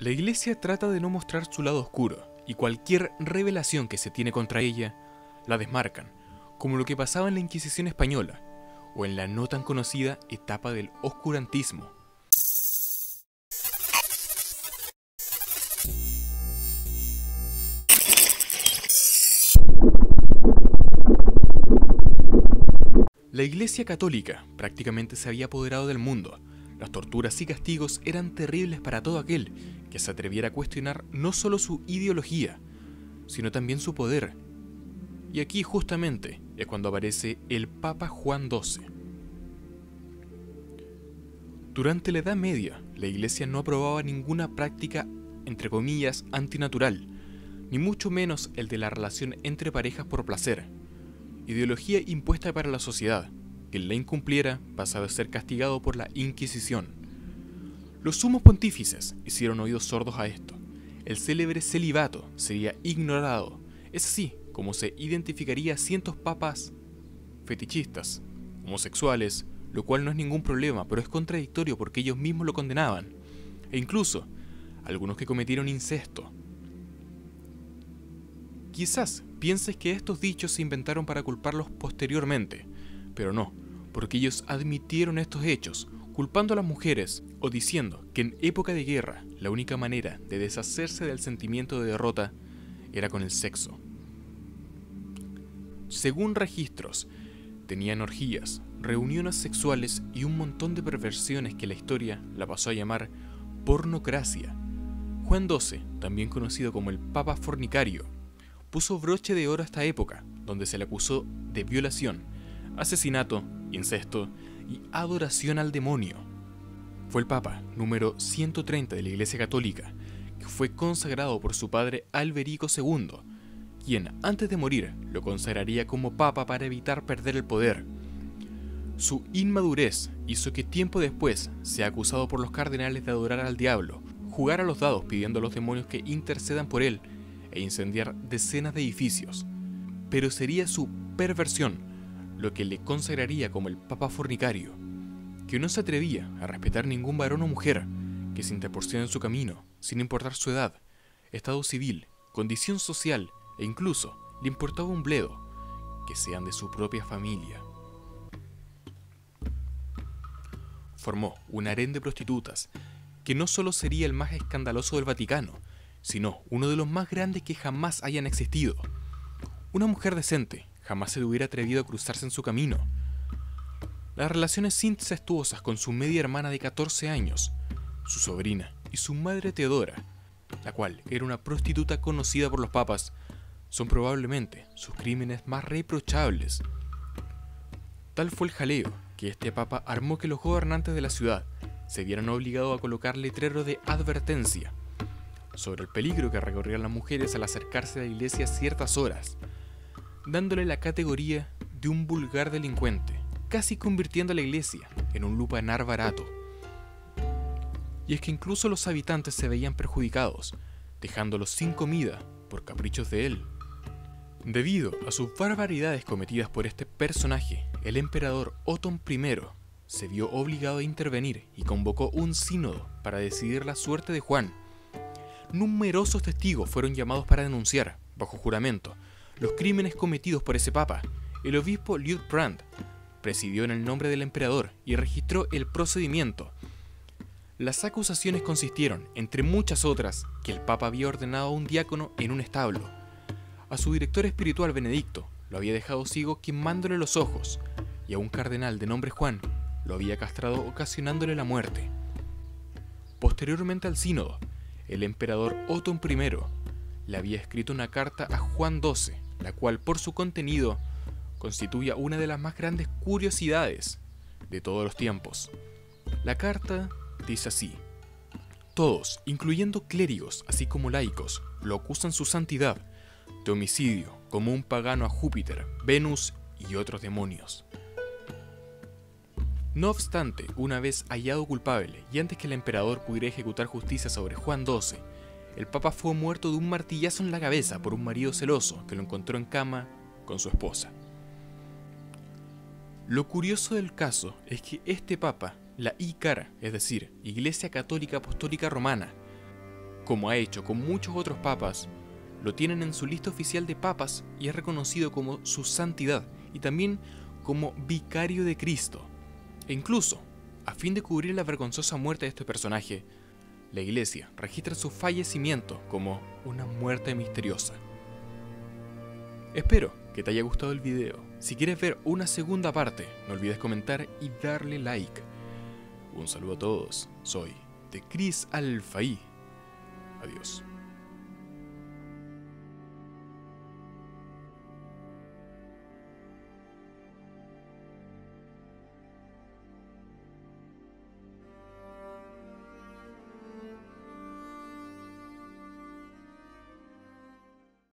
La Iglesia trata de no mostrar su lado oscuro, y cualquier revelación que se tiene contra ella la desmarcan, como lo que pasaba en la Inquisición española, o en la no tan conocida etapa del oscurantismo. La Iglesia Católica prácticamente se había apoderado del mundo. Las torturas y castigos eran terribles para todo aquel que se atreviera a cuestionar no solo su ideología, sino también su poder. Y aquí justamente es cuando aparece el Papa Juan XII. Durante la Edad Media, la Iglesia no aprobaba ninguna práctica, entre comillas, antinatural, ni mucho menos el de la relación entre parejas por placer, ideología impuesta para la sociedad. Quien la incumpliera pasaba a ser castigado por la Inquisición. Los sumos pontífices hicieron oídos sordos a esto. El célebre celibato sería ignorado. Es así como se identificaría a cientos papas fetichistas, homosexuales, lo cual no es ningún problema, pero es contradictorio porque ellos mismos lo condenaban. E incluso algunos que cometieron incesto. Quizás pienses que estos dichos se inventaron para culparlos posteriormente, pero no, porque ellos admitieron estos hechos, culpando a las mujeres o diciendo que en época de guerra la única manera de deshacerse del sentimiento de derrota era con el sexo. Según registros, tenían orgías, reuniones sexuales y un montón de perversiones que la historia la pasó a llamar pornocracia. Juan XII, también conocido como el Papa Fornicario, puso broche de oro a esta época, donde se le acusó de violación, asesinato, incesto y adoración al demonio. Fue el Papa número 130 de la Iglesia Católica, que fue consagrado por su padre Alberico II, quien antes de morir lo consagraría como Papa para evitar perder el poder. Su inmadurez hizo que tiempo después sea acusado por los cardenales de adorar al diablo, jugar a los dados pidiendo a los demonios que intercedan por él e incendiar decenas de edificios. Pero sería su perversión lo que le consagraría como el Papa fornicario, que no se atrevía a respetar ningún varón o mujer que se interpusiera en su camino, sin importar su edad, estado civil, condición social e incluso le importaba un bledo que sean de su propia familia. Formó un harén de prostitutas que no solo sería el más escandaloso del Vaticano, sino uno de los más grandes que jamás hayan existido. Una mujer decente jamás se le hubiera atrevido a cruzarse en su camino. Las relaciones incestuosas con su media hermana de 14 años, su sobrina y su madre Teodora, la cual era una prostituta conocida por los papas, son probablemente sus crímenes más reprochables. Tal fue el jaleo que este papa armó que los gobernantes de la ciudad se vieran obligados a colocar letrero de advertencia sobre el peligro que recorrían las mujeres al acercarse a la iglesia a ciertas horas, dándole la categoría de un vulgar delincuente, casi convirtiendo a la iglesia en un lupanar barato. Y es que incluso los habitantes se veían perjudicados, dejándolos sin comida por caprichos de él. Debido a sus barbaridades cometidas por este personaje, el emperador Otón I se vio obligado a intervenir y convocó un sínodo para decidir la suerte de Juan. Numerosos testigos fueron llamados para denunciar, bajo juramento, los crímenes cometidos por ese papa. El obispo Liutprand presidió en el nombre del emperador y registró el procedimiento. Las acusaciones consistieron, entre muchas otras, que el papa había ordenado a un diácono en un establo. A su director espiritual Benedicto lo había dejado ciego quemándole los ojos, y a un cardenal de nombre Juan lo había castrado ocasionándole la muerte. Posteriormente al sínodo, el emperador Otón I le había escrito una carta a Juan XII, la cual por su contenido constituye una de las más grandes curiosidades de todos los tiempos. La carta dice así, todos, incluyendo clérigos así como laicos, lo acusan su santidad de homicidio como un pagano a Júpiter, Venus y otros demonios. No obstante, una vez hallado culpable y antes que el emperador pudiera ejecutar justicia sobre Juan XII, el papa fue muerto de un martillazo en la cabeza por un marido celoso que lo encontró en cama con su esposa. Lo curioso del caso es que este papa, la Icara, es decir, Iglesia Católica Apostólica Romana, como ha hecho con muchos otros papas, lo tienen en su lista oficial de papas y es reconocido como su santidad y también como vicario de Cristo. E incluso, a fin de cubrir la vergonzosa muerte de este personaje, la iglesia registra su fallecimiento como una muerte misteriosa. Espero que te haya gustado el video. Si quieres ver una segunda parte, no olvides comentar y darle like. Un saludo a todos, soy de Chris Alfaí. Adiós.